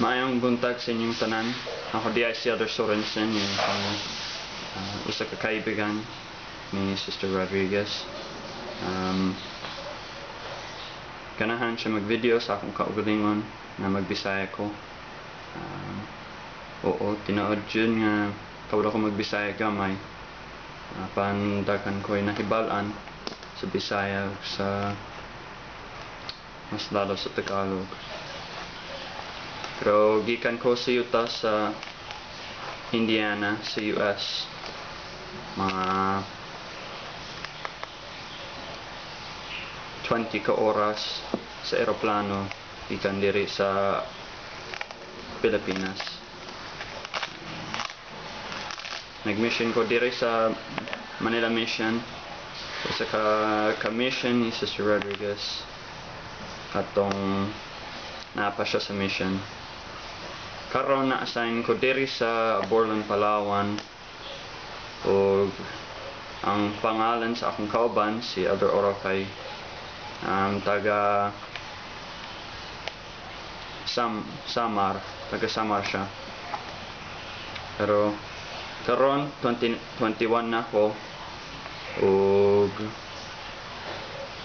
Maayong buntag sa inyong tanan. Ako di ay si Elder Sorensen, yung pang uh, usa ka kaibigan ni Sister Rodriguez. Um, ganahan siya mag-video sa akong kaugalingon na magbisaya ko. Um, oo, tinood yun nga kawala ko magbisaya gamay. Uh, pandakan ko ay nahibalan sa Bisaya sa mas lalo sa Tagalog. Pero gikan ko sa Utah sa Indiana sa US. Mga 20 ka oras sa eroplano gikan diri sa Pilipinas. Nag-mission ko diri sa Manila Mission. Sa ka, ka-mission ni Sister Rodriguez. Atong napa siya sa mission. Karon na-assign ko diri sa Borland, Palawan. O ang pangalan sa akong kauban si Elder Orokay. Ang taga Sam Samar, taga Samar siya. Pero karon 20, 21 na ako ug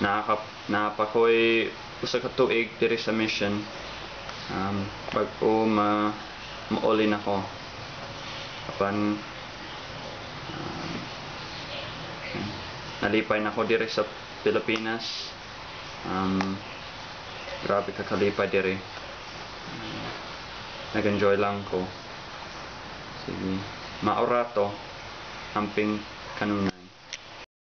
nakap napakoy usa ka tuig diri sa mission um, bago ma maulin ako apan um, nalipay na ako diri sa Pilipinas. Um, grabe ka kalipay diri. Um, nag-enjoy lang ko. Sige. Maorato amping kanuna